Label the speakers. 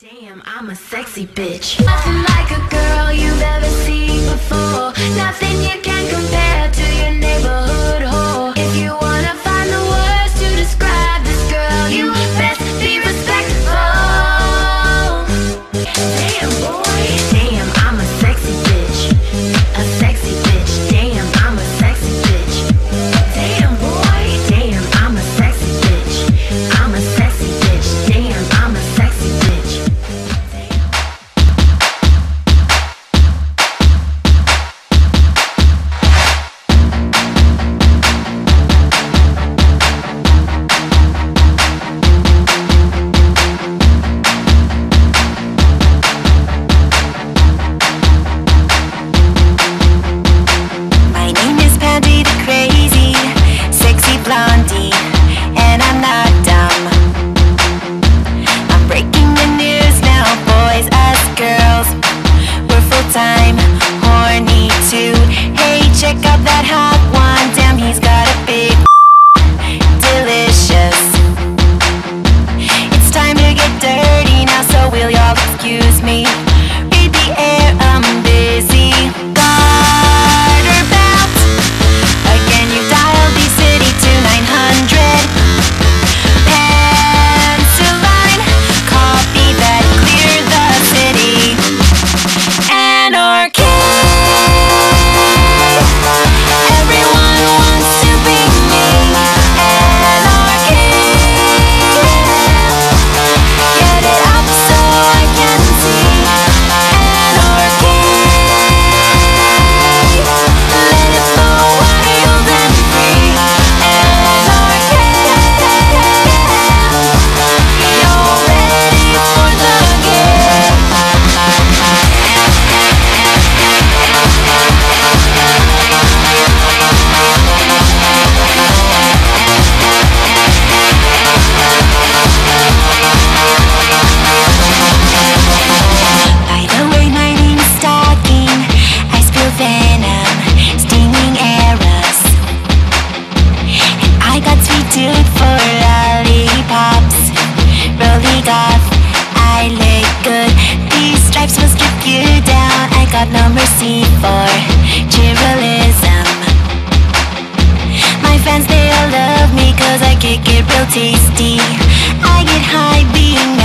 Speaker 1: Damn, I'm a sexy bitch. Nothing like a girl you've ever seen before. Nothing you can compare.
Speaker 2: that high. got number C for cheerleism My fans, they all love me cause I kick it real tasty. I get high being